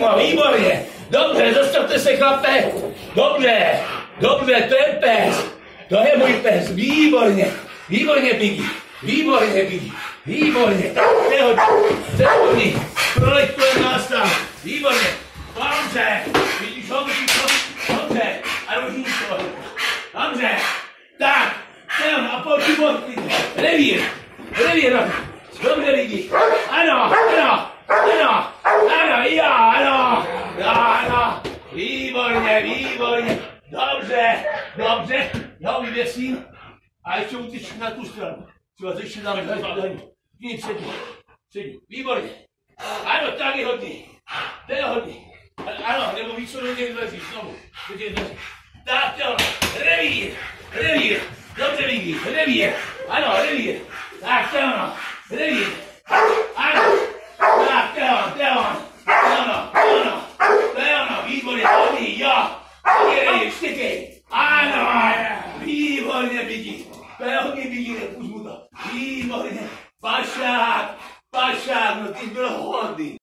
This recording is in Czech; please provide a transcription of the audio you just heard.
ho, výborně, dobře, zastavte se chlape, dobře, dobře, to je pes, to je můj pes, výborně, výborně, Biggie, výborně, Biggie, výborně, tak, nehoď, přehodni, projektuje nás tam, výborně, dobře, vidíš ho, dobře, a rušíš to, dobře, tak, ten a pojď revír, revír, dobře lidi, ano, ano, dobře, dobře, já vyvěsím a ještě utíč na tu stranu, třeba ještě dáme na zadání, ní přední, přední, výborně, ano, tak je hodný, hodný, ano, nebo víc co do něj vlezí, znovu, do těch dveří, tak to, revír, revír, dobře lidi, revír, ano, revír, tak to ono, revír, ano, tak to je ono, to je ono, to je ono, to je ono, to je ono, výborně, hodný, jo, je revír, štěkej, ano, výborně, Biggie, to je hodný, Biggie, nepůjď mu to, výborně,